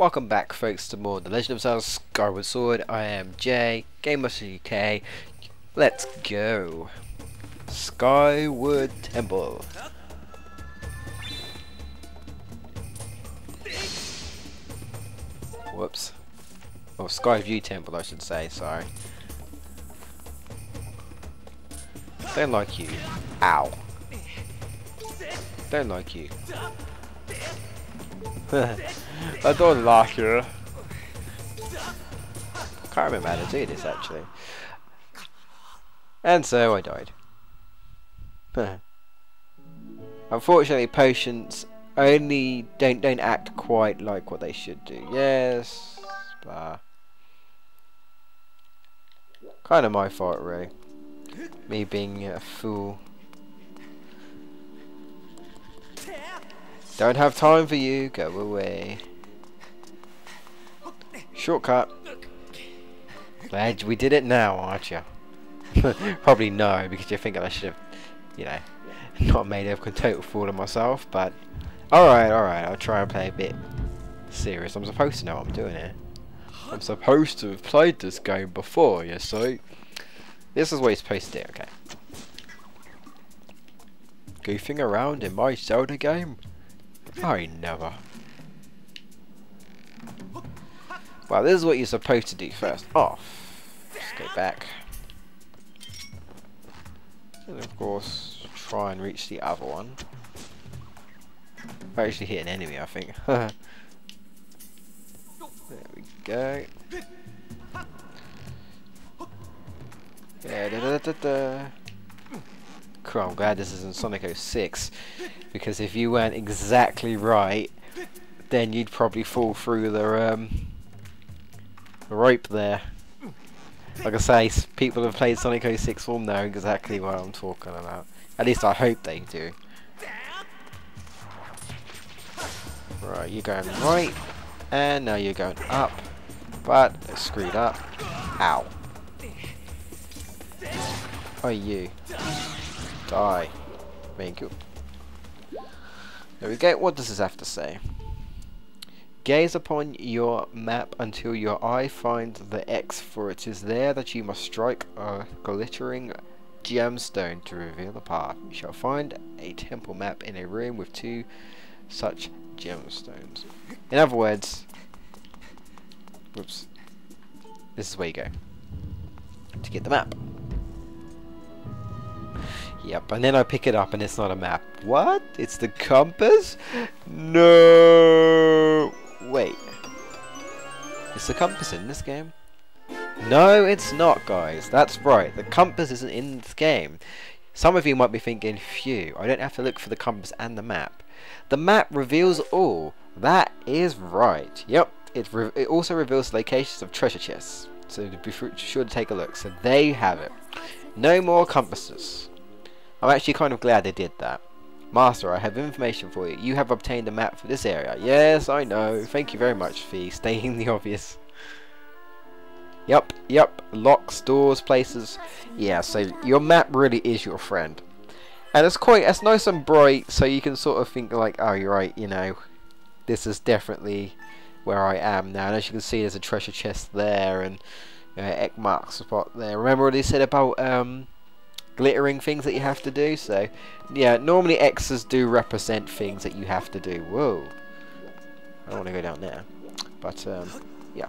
Welcome back folks to more The Legend of Zelda Skyward Sword. I am Jai, Game Master UK. Let's go. Skyward Temple. Whoops. Oh, Skyview Temple I should say, sorry. Don't like you. Ow. Don't like you. I don't like you. Can't remember how to do this actually. And so I died. Unfortunately, potions only don't don't act quite like what they should do. Yes. Kind of my fault, really. Me being a fool. Don't have time for you. Go away. Shortcut. Glad we did it now, aren't you? Probably no, because you're thinking I should have, you know, not made a total fool of myself. But alright, alright. I'll try and play a bit serious. I'm supposed to know what I'm doing here. I'm supposed to have played this game before, you see. This is what you're supposed to do, okay. Goofing around in my Zelda game? I never. Well, this is what you're supposed to do first off. Just go back. And of course, try and reach the other one. I actually hit an enemy, I think. there we go. Yeah, da da da da. Cool, I'm glad this isn't Sonic 06 because if you weren't exactly right then you'd probably fall through the um, rope there. Like I say, people have played Sonic 06 will know exactly what I'm talking about. At least I hope they do. Right, you're going right, and now you're going up, but screwed up. Ow. Oh, you. Die. Thank you. There we go. What does this have to say? Gaze upon your map until your eye finds the X, for it is there that you must strike a glittering gemstone to reveal the path. You shall find a temple map in a room with two such gemstones. In other words, whoops, this is where you go to get the map. Yep, and then I pick it up and it's not a map. What? It's the compass? No! Wait. Is the compass in this game? No, it's not, guys. That's right. The compass isn't in this game. Some of you might be thinking, phew, I don't have to look for the compass and the map. The map reveals all. That is right. Yep, it, it also reveals locations of treasure chests. So be sure to take a look. So there you have it. No more compasses. I'm actually kind of glad they did that. Master, I have information for you. You have obtained a map for this area. Yes, I know. Thank you very much for stating the obvious. Yep, yep. Locks, doors, places. Yeah, so your map really is your friend. And it's quite, it's nice and bright, so you can sort of think like, oh, you're right, you know, this is definitely where I am now. And as you can see, there's a treasure chest there, and know, X marks spot there. Remember what he said about um, glittering things that you have to do. So, yeah, normally X's do represent things that you have to do. Whoa. I don't want to go down there. But, um, yeah.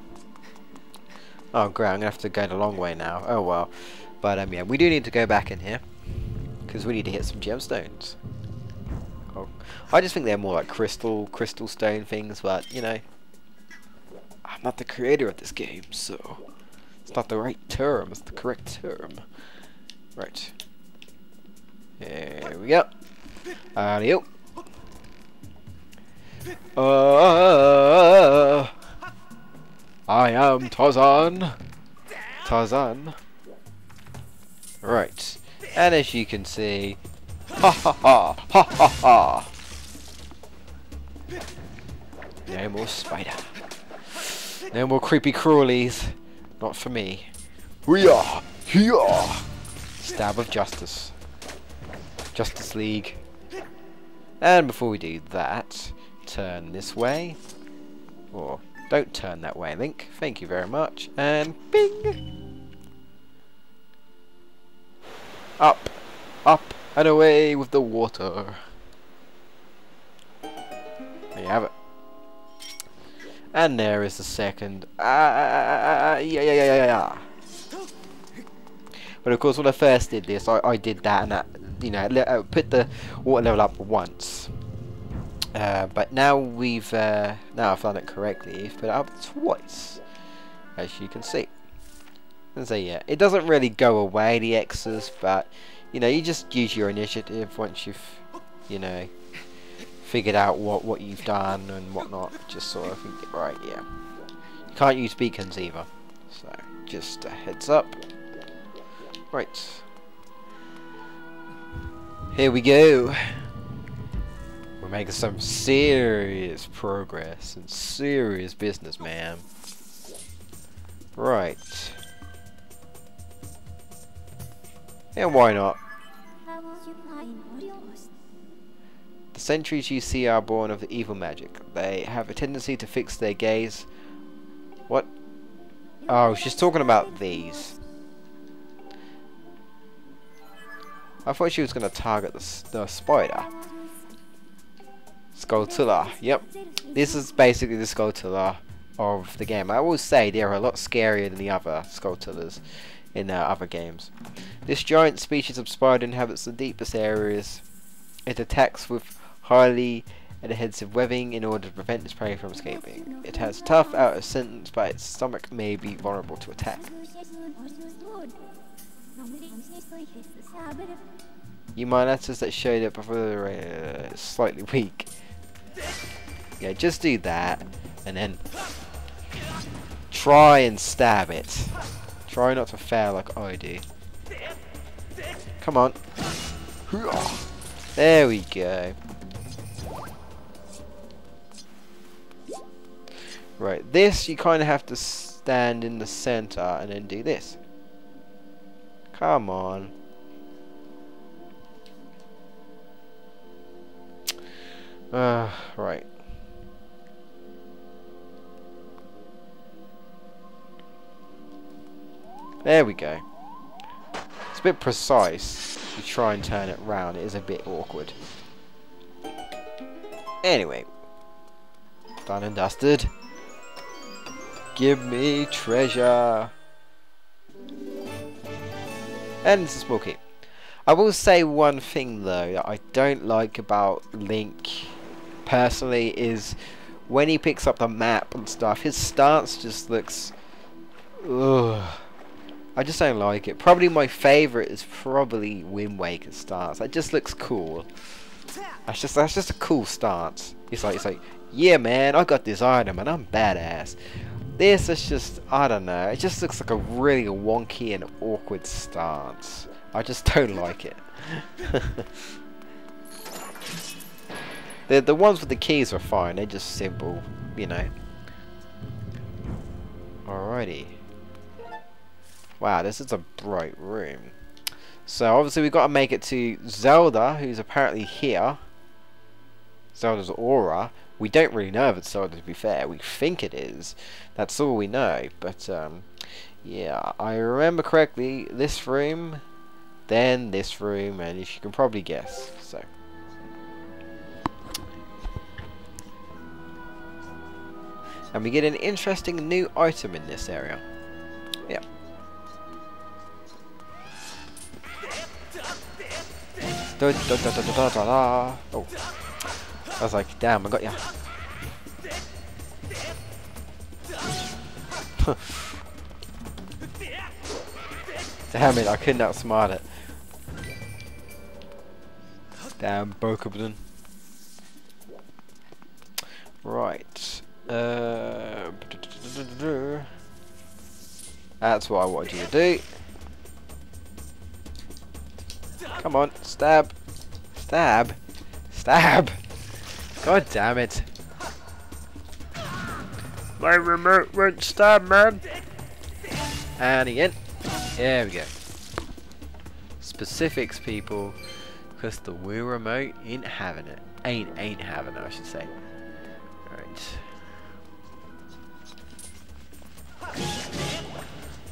Oh, great. I'm going to have to go the long way now. Oh, well. But, um, yeah, we do need to go back in here. Because we need to hit some gemstones. Oh, I just think they're more like crystal, crystal stone things. But, you know, I'm not the creator of this game, so... It's not the right term. It's the correct term. Right. Here we go. Adios. Uh, I am Tarzan. Tarzan. Right. And as you can see, ha ha ha, ha ha ha. No more spider. No more creepy crawlies. Not for me. We are here. Stab of Justice. Justice League. And before we do that, turn this way. Or Don't turn that way, Link. Thank you very much. And bing! Up, up, and away with the water. There you have it. And there is the second. Ah, ah, ah, ah yeah, yeah, yeah, yeah, yeah. But of course, when I first did this, I, I did that and that, you know, I put the water level up once. Uh, but now we've, uh, now I've done it correctly, we've put it up twice, as you can see. And so yeah, it doesn't really go away, the X's, but, you know, you just use your initiative once you've, you know, figured out what, what you've done and whatnot, just sort of think right, yeah. You can't use beacons either, so just a heads up. Right. Here we go. We're making some serious progress and serious business, man. Right. And why not? The sentries you see are born of the evil magic. They have a tendency to fix their gaze. What? Oh, she's talking about these. I thought she was going to target the, the spider. Skulltula. Yep. This is basically the Skulltula of the game. I will say they're a lot scarier than the other Skulltulas in uh, other games. This giant species of spider inhabits the deepest areas. It attacks with highly adhesive webbing in order to prevent its prey from escaping. It has tough outer sentence, but its stomach may be vulnerable to attack. You might notice that showed up before uh, slightly weak. Yeah, just do that, and then try and stab it. Try not to fail like I do. Come on. There we go. Right, this you kind of have to stand in the center and then do this. Come on. Uh, right. There we go. It's a bit precise. You try and turn it round, it is a bit awkward. Anyway. Done and dusted. Give me treasure. And it's a small key. I will say one thing though that I don't like about Link personally is when he picks up the map and stuff, his stance just looks. Ugh. I just don't like it. Probably my favourite is probably Wind Waker's stance. It just looks cool. That's just that's just a cool stance. It's like it's like, yeah man, I got this item and I'm badass. This is just I don't know, it just looks like a really wonky and awkward stance. I just don't like it. The the ones with the keys are fine. They're just simple, you know. Alrighty. Wow, this is a bright room. So obviously we've got to make it to Zelda, who's apparently here. Zelda's aura. We don't really know if it's Zelda to be fair. We think it is. That's all we know. But um, yeah, I remember correctly, this room, then this room, and as you can probably guess. So. And we get an interesting new item in this area. Yeah. Da, da, da, da, da, da, da. Oh. I was like, damn, I got ya. damn it, I couldn't outsmart it. Damn, Bokoblin. Right. Uh, that's what I wanted you to do. Come on, stab. Stab. Stab. God damn it. My remote won't stab, man. And again. There we go. Specifics, people. Because the Wii remote ain't having it. Ain't, ain't having it, I should say.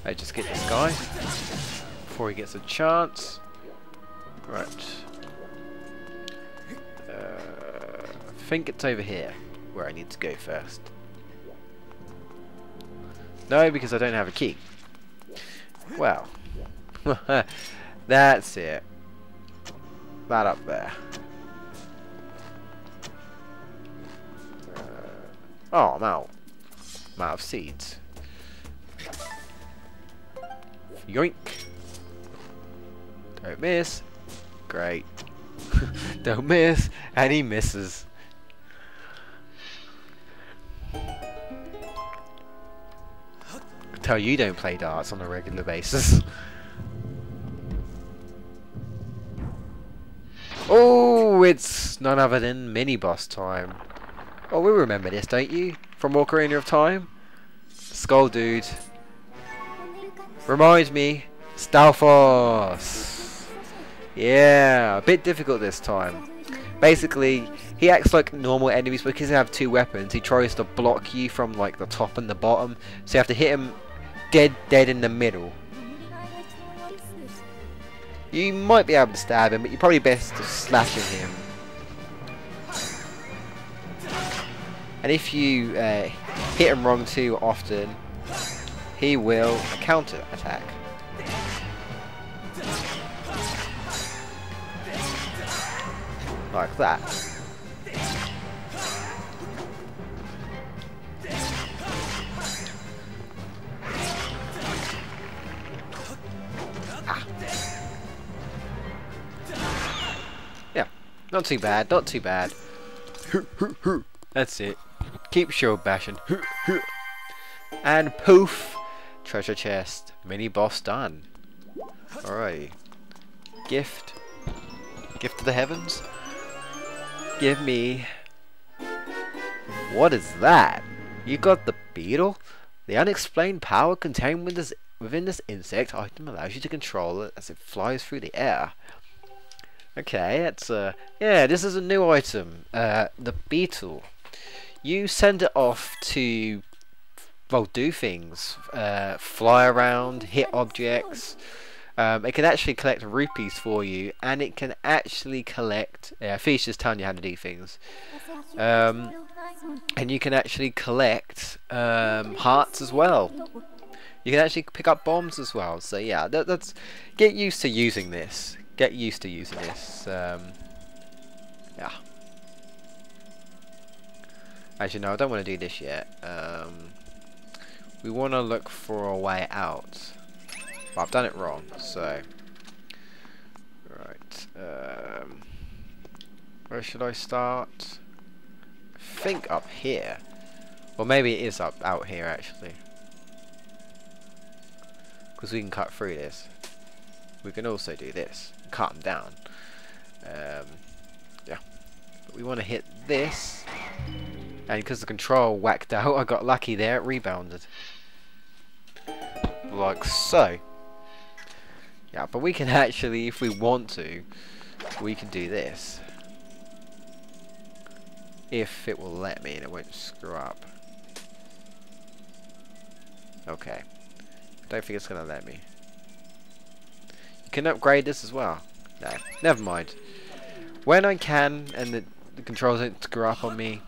I just get this guy before he gets a chance. Right. Uh, I think it's over here where I need to go first. No, because I don't have a key. Well, that's it. That up there. Uh, oh, I'm out. I'm out of seeds. Yoink. Don't miss. Great. Don't miss. And he misses. tell you don't play darts on a regular basis. oh, it's none other than mini boss time. Oh, we remember this, don't you? From Ocarina of Time? Skull Dude. Reminds me, Stalfos. Yeah, a bit difficult this time. Basically, he acts like normal enemies because he have two weapons. He tries to block you from like the top and the bottom, so you have to hit him dead dead in the middle. You might be able to stab him, but you're probably best slashing him. And if you uh, hit him wrong too often, he will counter attack. Like that. Ah. Yeah, not too bad, not too bad. That's it. Keep shield bashing. And poof! Treasure chest. Mini boss done. Alright. Gift. Gift of the heavens? Give me... What is that? You got the beetle? The unexplained power contained within this, within this insect item allows you to control it as it flies through the air. Okay, it's uh yeah, this is a new item. Uh the beetle. You send it off to well do things. Uh fly around, hit objects. Um, it can actually collect rupees for you, and it can actually collect. Yeah, Fi's just telling you how to do things. Um, and you can actually collect um, hearts as well. You can actually pick up bombs as well. So yeah, that, that's get used to using this get used to using this. Um, yeah. you know, I don't want to do this yet. Um, we want to look for a way out. But I've done it wrong, so... Right. Um, where should I start? I think up here. Well, maybe it is up out here, actually. Because we can cut through this. We can also do this cut them down. Um, yeah. But we want to hit this. And because the control whacked out, I got lucky there, it rebounded. Like so. Yeah, but we can actually, if we want to, we can do this. If it will let me and it won't screw up. Okay. Don't think it's going to let me. You can upgrade this as well. No, never mind. When I can, and the, the controls don't screw up on me,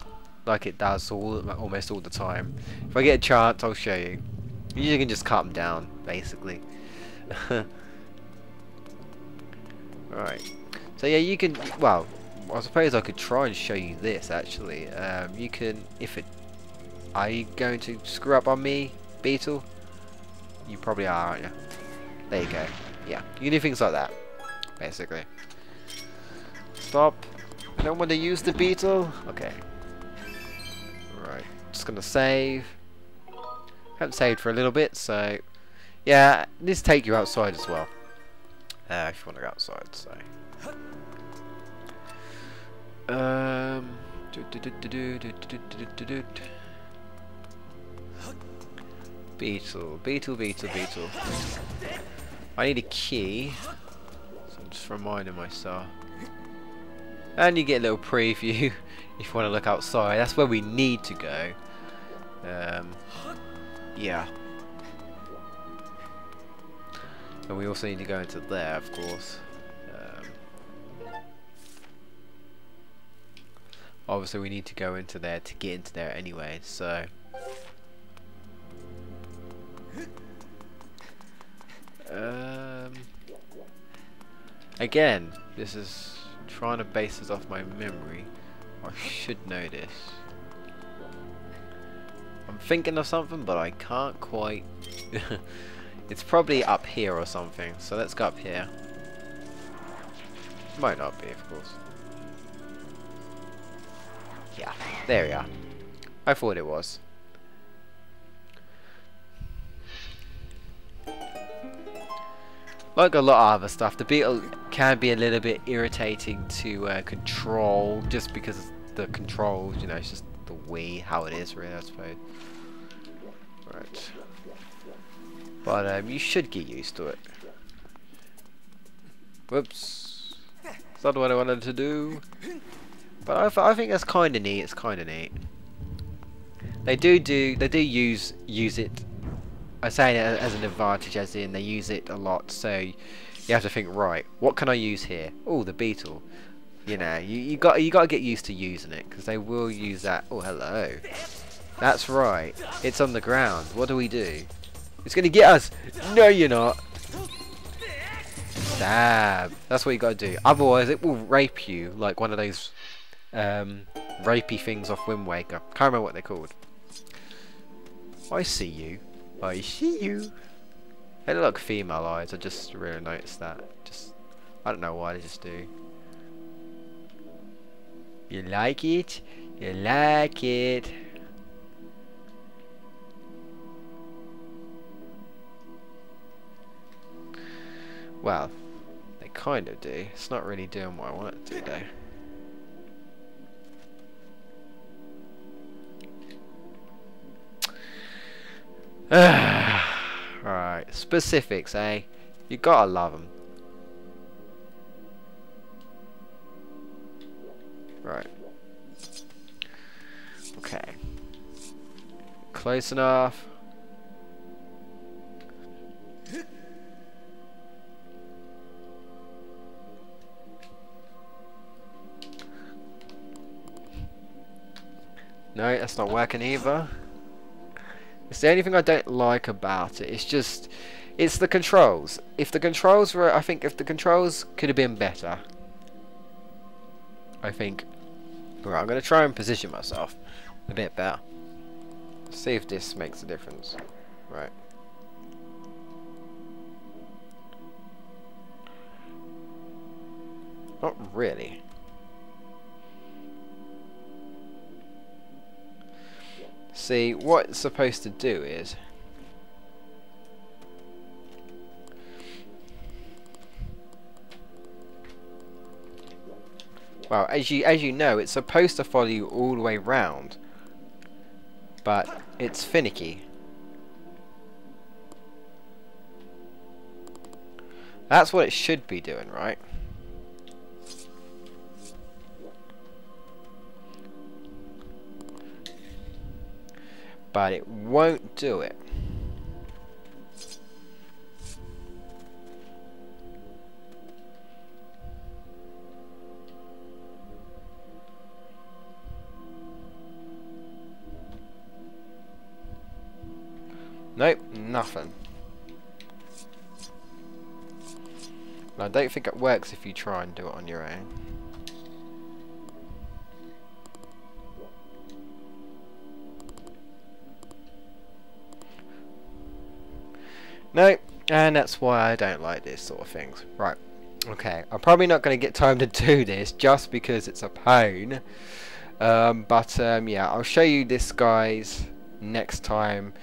like it does all almost all the time. If I get a chance, I'll show you. You can just them down, basically. right. So yeah, you can. Well, I suppose I could try and show you this. Actually, um, you can. If it. Are you going to screw up on me, Beetle? You probably are, aren't you? There you go yeah, you can do things like that, basically. Stop. I don't want to use the beetle. Okay. Just gonna save. Haven't saved for a little bit, so yeah, this take you outside as well. Uh, if you want to go outside, so. Um. Beetle, beetle, beetle, beetle. I need a key. So I'm just reminding myself. And you get a little preview if you want to look outside. That's where we need to go. Um, yeah. And we also need to go into there, of course. Um, obviously we need to go into there to get into there anyway, so... Um, again, this is trying to base this off my memory. I should know this. Thinking of something, but I can't quite. it's probably up here or something. So let's go up here. Might not be, of course. Yeah, there we are. I thought it was. Like a lot of other stuff, the beetle can be a little bit irritating to uh, control just because the controls, you know, it's just the way how it is really, I suppose. Right. But um, you should get used to it. Whoops. That's not what I wanted to do. But I, I think that's kind of neat. It's kind of neat. They do do they do use use it I say it as an advantage, as in they use it a lot. So you have to think, right, what can I use here? Oh, the beetle. You know, you you got you got to get used to using it because they will use that. Oh, hello. That's right. It's on the ground. What do we do? It's gonna get us. No, you're not. Stab. That's what you gotta do. Otherwise, it will rape you like one of those um, rapey things off Wind Waker. Can't remember what they're called. I see you. I see you. They look female eyes. I just really noticed that. Just, I don't know why they just do. You like it? You like it? Well, they kind of do. It's not really doing what I want it to do. right, specifics, eh? You gotta love them. Close enough. No, that's not working either. It's the only thing I don't like about it. It's just, it's the controls. If the controls were, I think if the controls could have been better, I think. Right, I'm going to try and position myself a bit better. See if this makes a difference. Right. Not really. See, what it's supposed to do is... Well, as you as you know, it's supposed to follow you all the way round, but it's finicky. That's what it should be doing, right? but it won't do it. Nope, nothing. I don't think it works if you try and do it on your own. No, and that's why I don't like this sort of things. Right, okay, I'm probably not going to get time to do this just because it's a pain. Um, but um, yeah, I'll show you this guys next time.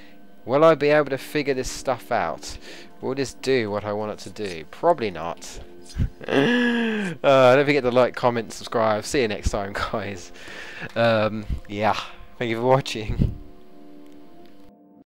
Will I be able to figure this stuff out? Will this do what I want it to do? Probably not. uh, don't forget to like, comment, subscribe. See you next time, guys. Um, yeah, thank you for watching.